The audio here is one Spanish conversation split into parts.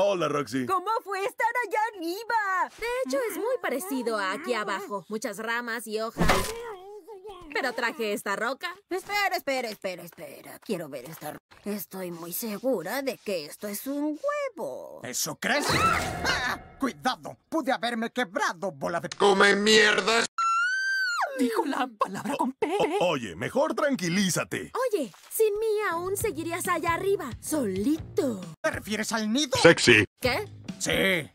Hola, Roxy. ¿Cómo fue estar allá arriba? De hecho, es muy parecido a aquí abajo. Muchas ramas y hojas. Pero traje esta roca. Espera, espera, espera, espera. Quiero ver esta ro- Estoy muy segura de que esto es un huevo. ¿Eso crees? ¡Ah! ¡Cuidado! Pude haberme quebrado, bola de... ¡Come mierdas! Dijo la palabra con P. O- oye, mejor tranquilízate. Oye, sin mí aún seguirías allá arriba, solito. ¿Te refieres al nido? Sexy. ¿Qué? Sí,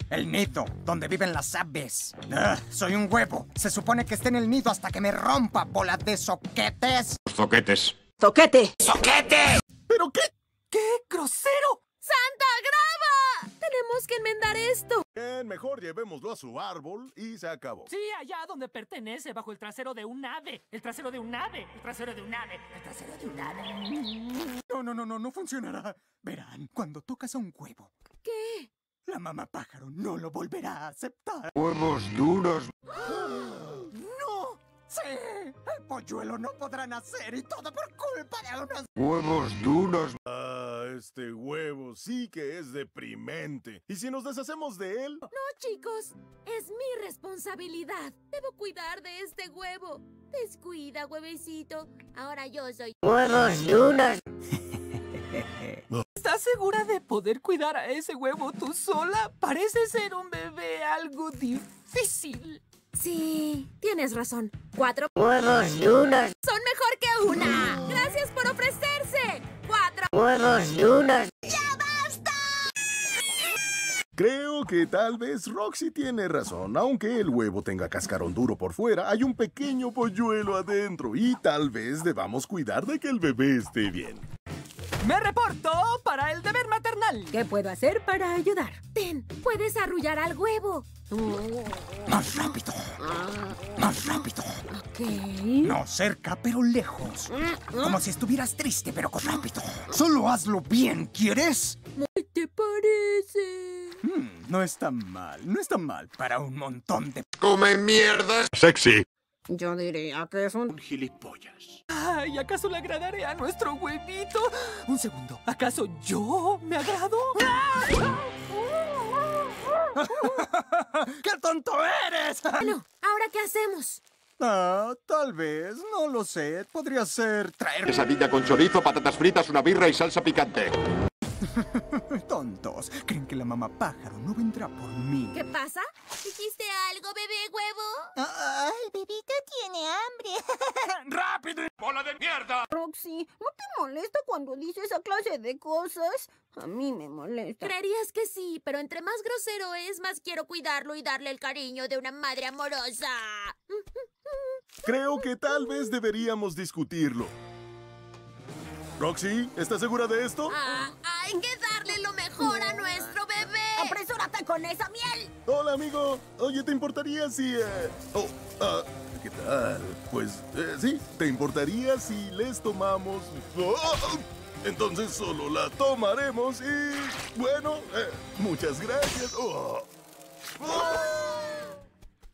el nido, donde viven las aves. Ah, soy un huevo. Se supone que esté en el nido hasta que me rompa, bola de soquetes. Zoquetes. ¡Toquete! ¿Pero qué? ¡Qué grosero! ¡Santa Grava! Tenemos que enmendar esto. Bien, mejor llevémoslo a su árbol y se acabó. Sí, allá donde pertenece, bajo el trasero de un ave. El trasero de un ave. El trasero de un ave. El trasero de un ave. No, no, no, no, no funcionará. Verán, cuando tocas a un huevo, ¿Qué? la mamá pájaro no lo volverá a aceptar. Huevos duros. ¡No! ¡Sí! El polluelo no podrá nacer y todo por culpa de unos... Huevos duros. Ah, este huevo sí que es deprimente. ¿Y si nos deshacemos de él? No, chicos, es mi responsabilidad. Debo cuidar de este huevo. Descuida, huevecito. Ahora yo soy... ¿Estás segura de poder cuidar a ese huevo tú sola? Parece ser un bebé algo difícil. Sí, tienes razón. Cuatro huevos duros son mejor que una. Gracias por ofrecerse. Cuatro Creo que tal vez Roxy tiene razón. Aunque el huevo tenga cascarón duro por fuera, hay un pequeño polluelo adentro y tal vez debamos cuidar de que el bebé esté bien. Me reporto para el deber maternal. ¿Qué puedo hacer para ayudar? Ten, puedes arrullar al huevo. Más rápido. Más rápido. ¿Qué? No cerca, pero lejos. Como si estuvieras triste, pero con rápido. Solo hazlo bien, ¿quieres? ¿Qué te parece? Hmm, no está mal, no está mal para un montón de... ¡Come mierdas! Sexy. Yo diría que es un... gilipollas. Ay, ¿acaso le agradaré a nuestro huevito? Un segundo, ¿acaso yo me agrado? ¡Qué tonto eres! Bueno, ¿ahora qué hacemos? Ah, tal vez, no lo sé. Podría ser traer Quesadilla con chorizo, patatas fritas, una birra y salsa picante. tontos. Creen que la mamá pájaro no vendrá por mí. ¿Qué pasa? ¿Dijiste algo, bebé huevo? el bebito de mierda! Roxy, ¿no te molesta cuando dices esa clase de cosas? A mí me molesta. Creerías que sí, pero entre más grosero es, más quiero cuidarlo y darle el cariño de una madre amorosa. Creo que tal vez deberíamos discutirlo. Roxy, ¿estás segura de esto? Ah, hay que darle lo mejor a nuestro bebé. ¡Apresúrate con esa miel! Hola, amigo. Oye, ¿te importaría si... eh, Oh, ah, ¿qué tal? Pues eh, sí, ¿te importaría si les tomamos... Oh, entonces solo la tomaremos y... Bueno, eh, muchas gracias. Oh. Oh.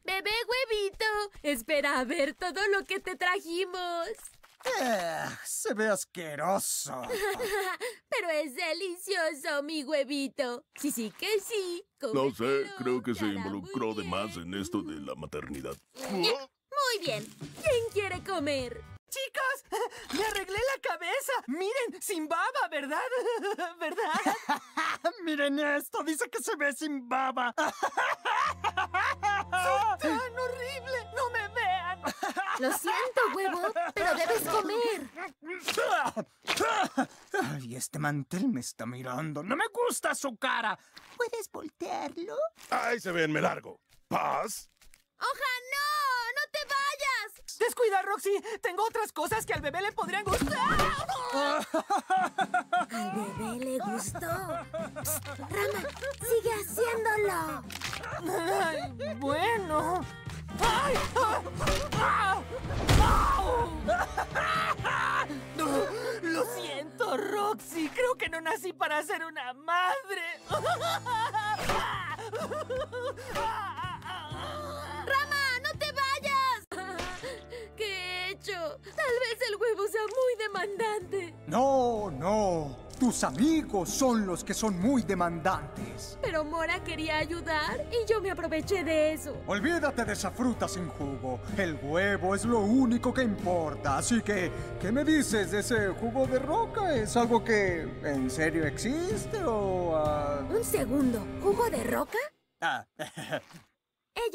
Bebé huevito, espera a ver todo lo que te trajimos. Eh, se ve asqueroso. Pero es delicioso, mi huevito. Sí, sí que sí. No sé, creo que se involucró de más en esto de la maternidad. Muy bien. ¿Quién quiere comer? Chicos, me arreglé la cabeza. Miren, sin baba, ¿verdad? ¿Verdad? Miren esto, dice que se ve sin baba. ¡Tan horrible! ¡No me vean! Lo siento, huevo, pero debes comer. Ay, este mantel me está mirando. No me gusta su cara. ¿Puedes voltearlo? ¡Ay, se ven, me largo! ¿Paz? ¡Oja, no! Descuida, Roxy. Tengo otras cosas que al bebé le podrían gustar. Al bebé le gustó. Psst, Rama, sigue haciéndolo. Ay, bueno. ¡Ay! ¡Ah! ¡Ah! ¡Au! Lo siento, Roxy. Creo que no nací para ser una madre. Tal vez el huevo sea muy demandante. No, no. Tus amigos son los que son muy demandantes. Pero Mora quería ayudar y yo me aproveché de eso. Olvídate de esa fruta sin jugo. El huevo es lo único que importa. Así que, ¿qué me dices de ese jugo de roca? ¿Es algo que en serio existe o...? ah? Un segundo, ¿jugo de roca? Ah,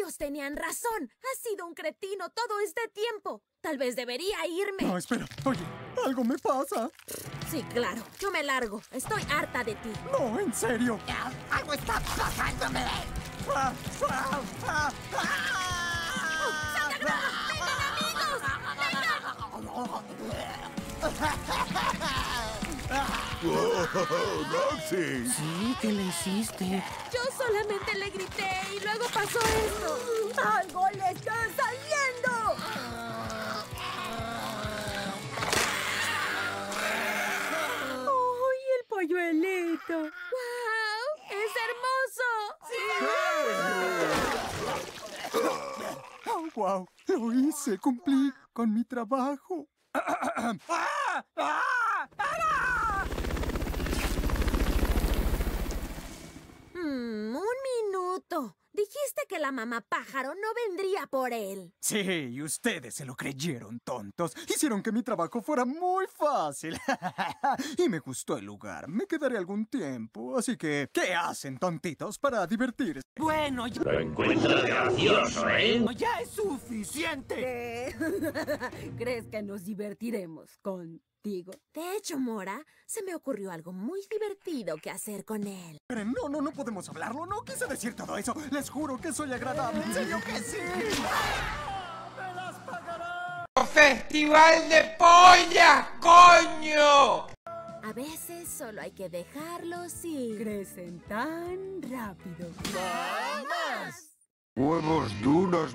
Ellos tenían razón. Has sido un cretino todo este tiempo. Tal vez debería irme. no, espera. Oye, algo me pasa. Sí, claro. Yo me largo. Estoy harta de ti. No, en serio. Algo está pasándome. Ah, ah, ah, ¡Oh, Roxy! Sí, ¿qué le hiciste? Yo solamente le grité y luego pasó esto. ¡Algo le está saliendo! ¡Ay, el polluelito! ¡Wow! ¡Es hermoso! Oh, wow. Lo hice. Cumplí con mi trabajo. Mm, un minuto. Dijiste que la mamá pájaro no vendría por él. Sí, y ustedes se lo creyeron, tontos. Hicieron que mi trabajo fuera muy fácil. y me gustó el lugar. Me quedaré algún tiempo. Así que, ¿qué hacen, tontitos, para divertirse? Bueno, ya, Lo encuentras gracioso, ¿eh? ya es suficiente. ¿Qué? ¿Crees que nos divertiremos contigo? De hecho, Mora, se me ocurrió algo muy divertido que hacer con él. Pero no, no, no podemos hablarlo. No quise decir todo eso. Les juro que soy agradable. En serio que sí. ¡Me las! ¡Festival de polla, coño! A veces solo hay que dejarlos ir. Crecen tan rápido. Huevos duros.